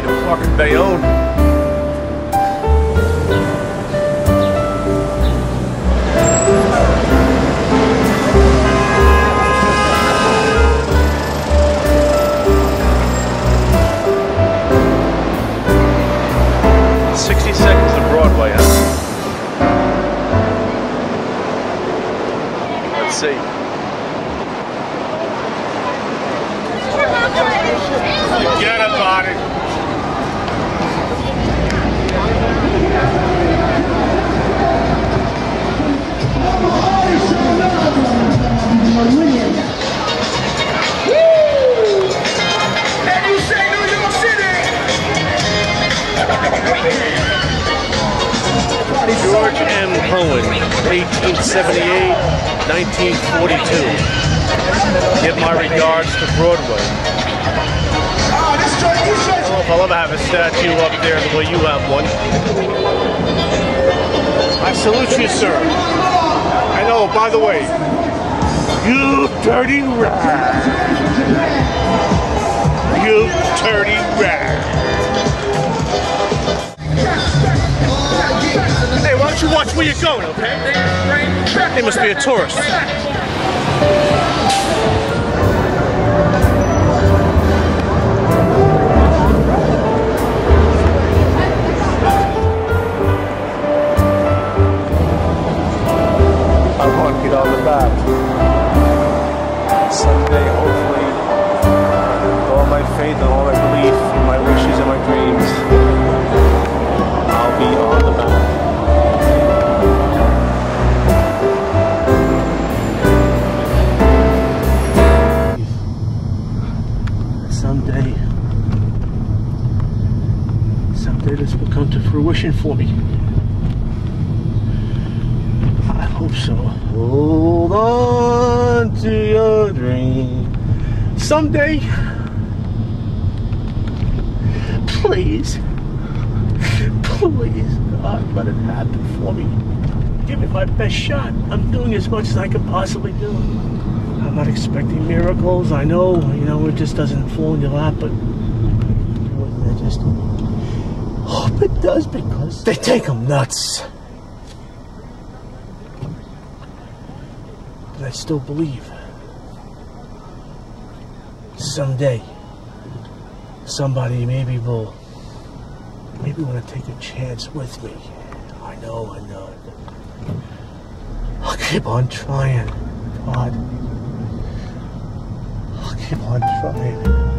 phone. Sixty seconds Broadway? Let's see. George M. Cohan, 1878, 1942. Give my regards to Broadway. Oh, I I'll ever have a statue up there the way you have one. I salute you, sir. I know, by the way, you dirty rat. You dirty rat. Hey, why don't you watch where you're going, okay? They must be a tourist. I want to get on the map. Someday, hopefully, with all my faith and all my Someday, someday this will come to fruition for me. I hope so. Hold on to your dream. Someday, please, please, God, let it happen for me. Give me my best shot. I'm doing as much as I can possibly do. I'm not expecting miracles. I know, you know, it just doesn't fall in your lap, but I just hope it does because they take them nuts. But I still believe someday somebody maybe will maybe want to take a chance with me. I know, I know. I'll keep on trying, God. Keep on trying.